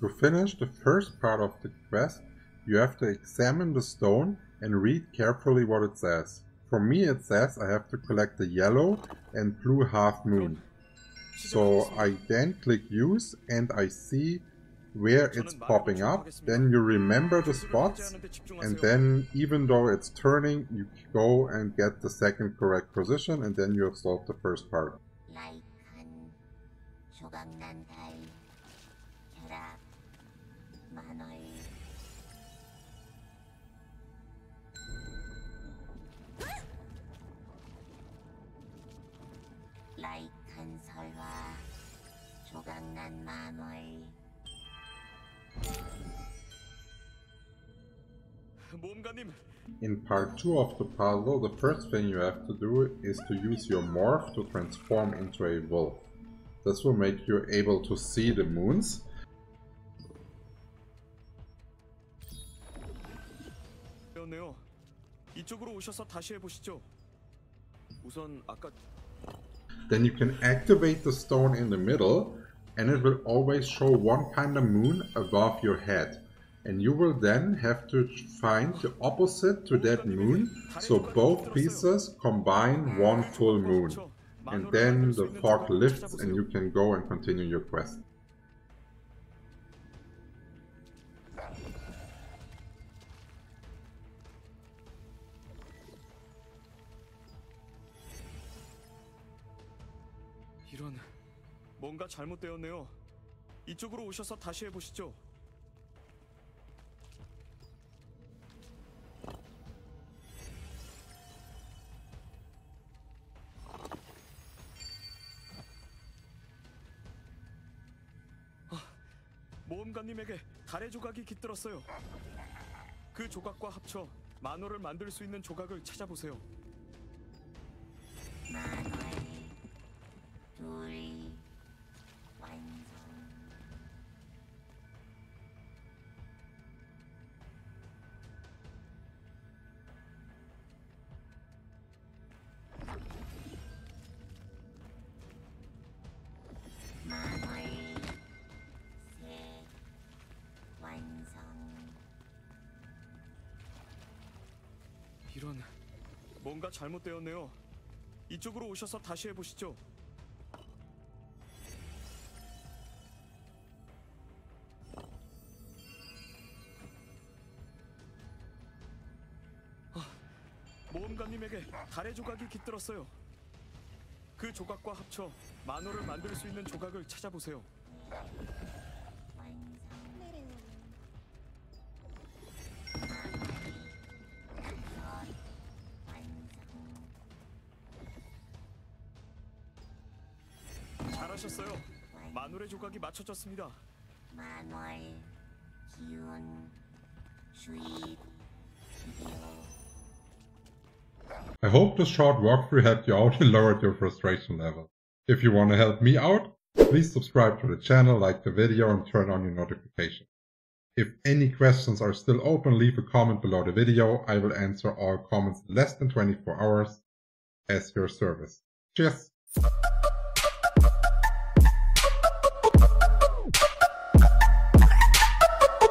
To finish the first part of the quest, you have to examine the stone and read carefully what it says. For me it says I have to collect the yellow and blue half moon. So I then click use and I see where it's popping up. Then you remember the spots and then even though it's turning you go and get the second correct position and then you have solved the first part. 라이칸, 조각난 달, 혈압, 만월. 라이칸 설화, 조각난 만월. 모험가님, In part 2 of the puzzle, the first thing you have to do is to use your morph to transform into a wolf. This will make you able to see the moons. 였네요. 이쪽으로 오셔서 다시 해보시죠. 우선 아까 Then you can activate the stone in the middle and it will always show one kind of moon above your head. And you will then have to find the opposite to that moon, so both pieces combine one full moon. And then the fog lifts and you can go and continue your quest. 이런 뭔가 잘못되었네요. 이쪽으로 오셔서 다시 해보시죠. 아, 모험가님에게 달의 조각이 깃들었어요. 그 조각과 합쳐 만호를 만들 수 있는 조각을 찾아보세요. 만 월, 둘, 완성. 만월, 셋, 완성. 이런 뭔가 잘못되었네요. 이쪽으로 오셔서 다시 해보시죠. 모험가님에게 달의 조각이 깃들었어요. 그 조각과 합쳐 만호를 만들 수 있는 조각을 찾아보세요. 잘하셨어요. 만호의 조각이 맞춰졌습니다. 만월, 기운, 수입, I hope this short walkthrough helped you out and lowered your frustration level. If you want to help me out, please subscribe to the channel, like the video and turn on your notifications. If any questions are still open, leave a comment below the video. I will answer all comments in less than 24 hours as your service. Cheers!